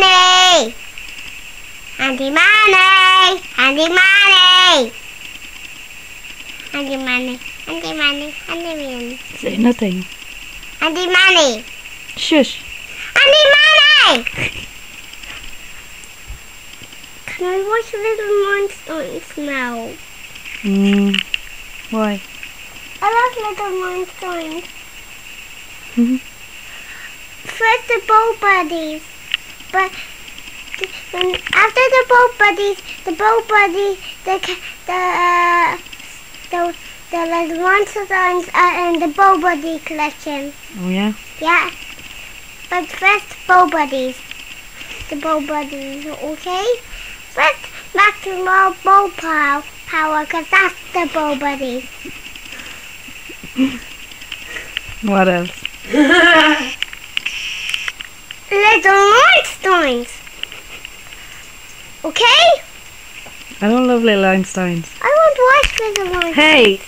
money. Handy money. Handy money. Handy money. Handy money. Handy money. Say nothing. Handy money. Shush. Handy money. Can I watch Little Monsters now? Mm. Why? I love Little Monsters. Mhm. First the bow buddies, but th- then after the bow buddies, the bow buddies, the ca- the uh, the the Little Monsters are in the bow buddy collection. Oh yeah. Yeah, but first bow buddies, the bow buddies, okay? First maximum bow power, power, cause that's the bow buddies. What else? Little Monsters. Okay? I don't love little Einsteins. I want to watch Little Monsters. Hey,